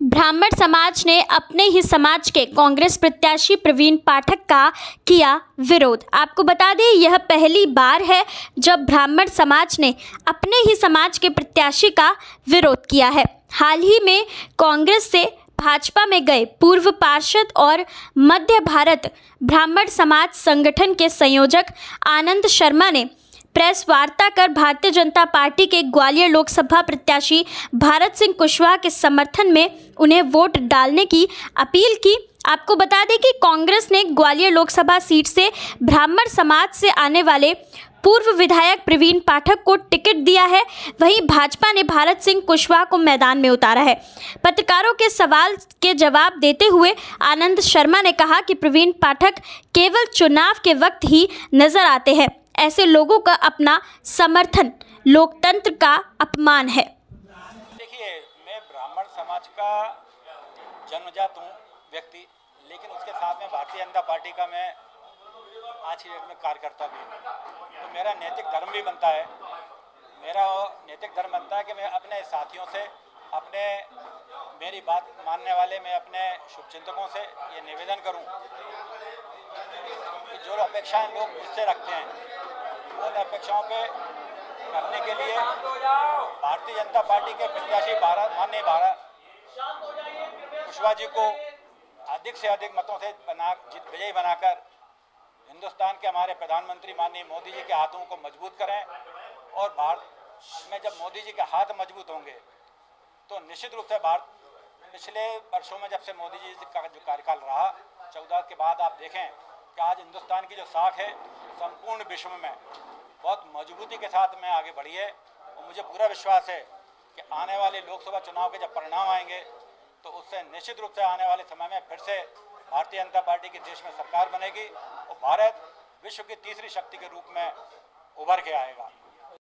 ब्राह्मण समाज ने अपने ही समाज के कांग्रेस प्रत्याशी प्रवीण पाठक का किया विरोध। आपको बता दें, यह पहली बार है जब ब्राह्मण समाज ने अपने ही समाज के प्रत्याशी का विरोध किया है। हाल ही में कांग्रेस से भाजपा में गए पूर्व पार्षद और मध्य भारत ब्राह्मण समाज संगठन के संयोजक आनंद शर्मा ने प्रेस वार्ता कर भारतीय जनता पार्टी के ग्वालियर लोकसभा प्रत्याशी भारत सिंह कुशवाहा के समर्थन में उन्हें वोट डालने की अपील की। आपको बता दें कि कांग्रेस ने ग्वालियर लोकसभा सीट से ब्राह्मण समाज से आने वाले पूर्व विधायक प्रवीण पाठक को टिकट दिया है। वहीं भाजपा ने भारत सिंह कुशवाहा को मैदान में उतारा है। पत्रकारों के सवाल के जवाब देते हुए आनंद शर्मा ने कहा कि प्रवीण पाठक केवल चुनाव के वक्त ही नज़र आते हैं। ऐसे लोगों का अपना समर्थन, लोकतंत्र का अपमान है। देखिए, मैं ब्राह्मण समाज का जन्मजात हूँ, व्यक्ति, लेकिन उसके साथ में भारतीय जनता पार्टी का मैं आज की डेट में कार्यकर्ता भी तो मेरा नैतिक धर्म भी बनता है। मेरा नैतिक धर्म बनता है कि मैं अपने साथियों से अपने, मेरी बात मानने वाले मैं अपने शुभचिंतकों से ये निवेदन करूँ कि जो अपेक्षाएँ लोग मुझसे रखते हैं, उन अपेक्षाओं पे करने के लिए भारतीय जनता पार्टी के प्रत्याशी भारत माननीय भारत कुशवाहा जी को अधिक से अधिक मतों से बना, जीत, विजयी बनाकर हिंदुस्तान के हमारे प्रधानमंत्री माननीय मोदी जी के हाथों को मज़बूत करें और भारत में जब मोदी जी के हाथ मज़बूत होंगे तो निश्चित रूप से भारत पिछले वर्षों में जब से मोदी जी का जो कार्यकाल रहा, चौदह के बाद आप देखें कि आज हिंदुस्तान की जो साख है, संपूर्ण विश्व में बहुत मजबूती के साथ में आगे बढ़ी है। और मुझे पूरा विश्वास है कि आने वाले लोकसभा चुनाव के जब परिणाम आएँगे तो उससे निश्चित रूप से आने वाले समय में फिर से भारतीय जनता पार्टी की देश में सरकार बनेगी और भारत विश्व की तीसरी शक्ति के रूप में उभर के आएगा।